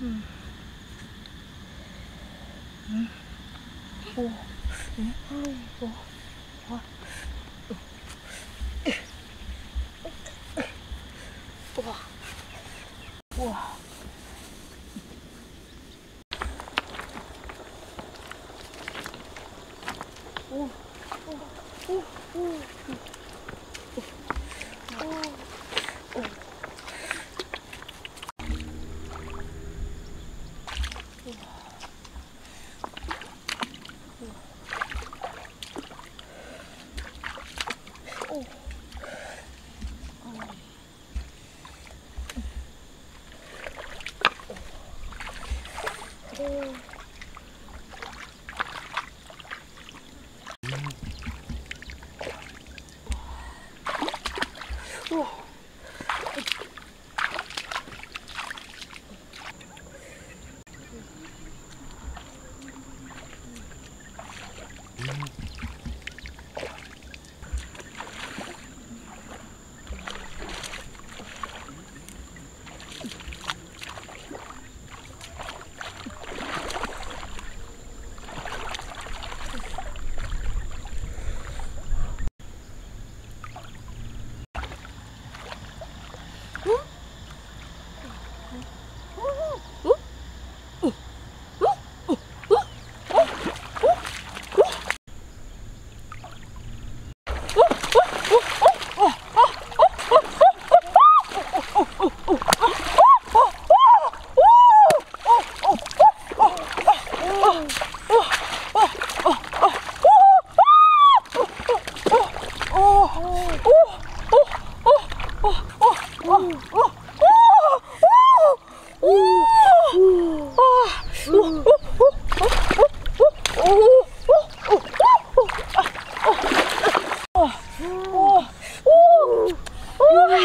嗯。嗯哇哇哇哇。哇哇哇。 우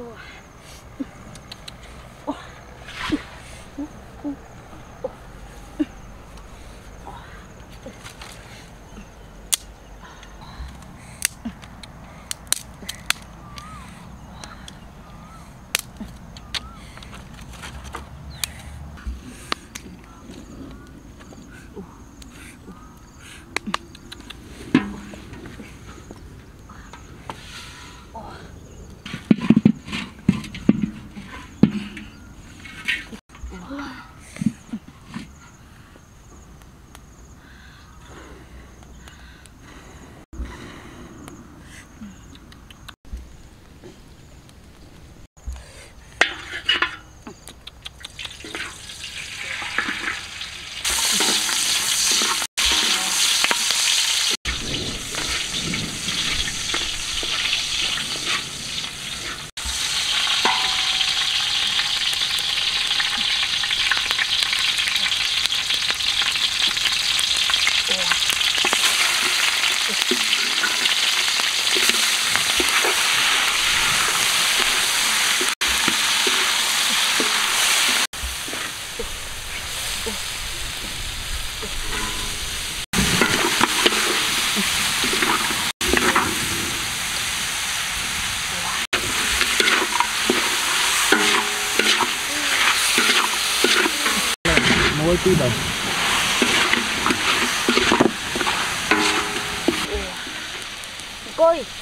school. 燃えています。すごい。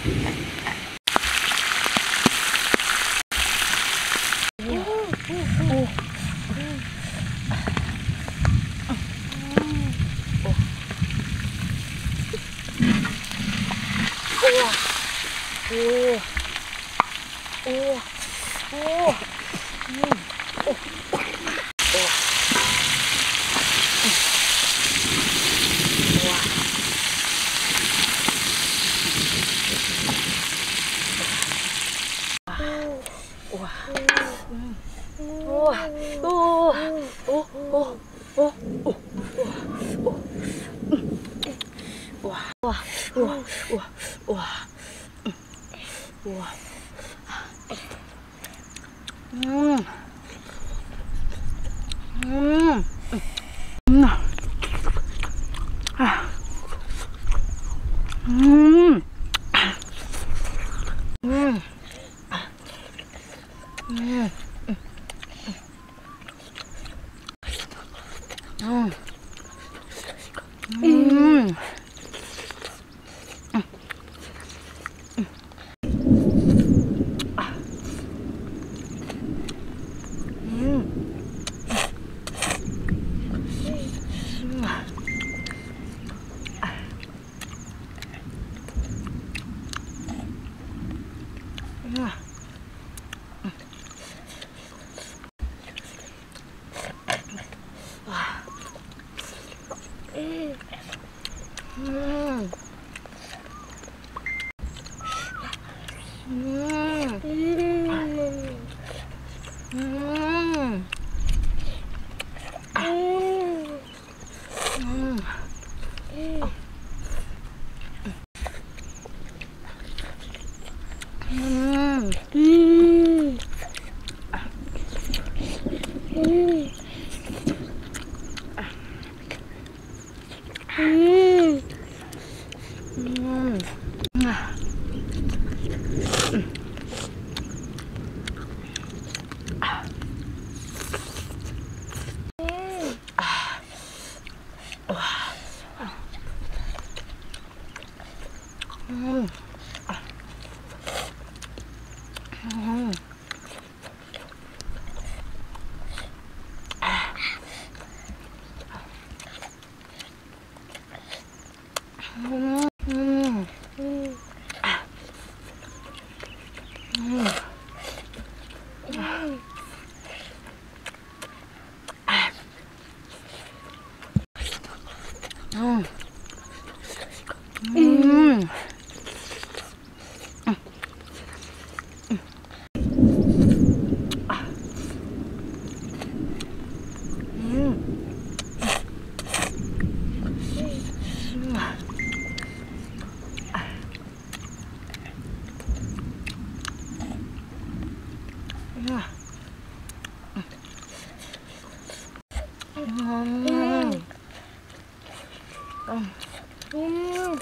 おおおおおお哇了 음. 아. 음. 음.